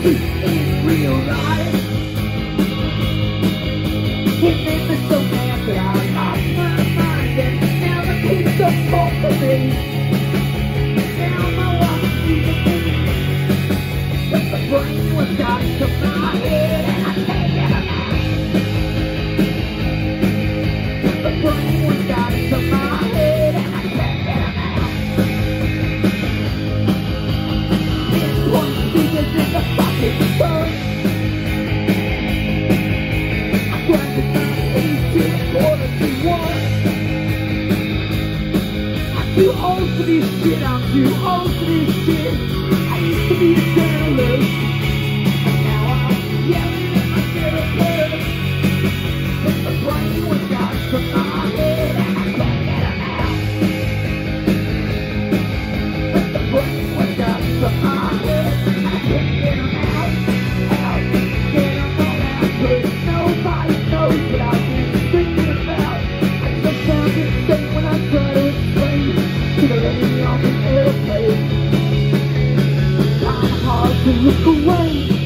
It's ain't real life. Is so that I lost my mind and the police me. Now But the brain was got to too old for this shit, I'm too old for this shit. I used to be. me on the airplane. Kind of hard to look away.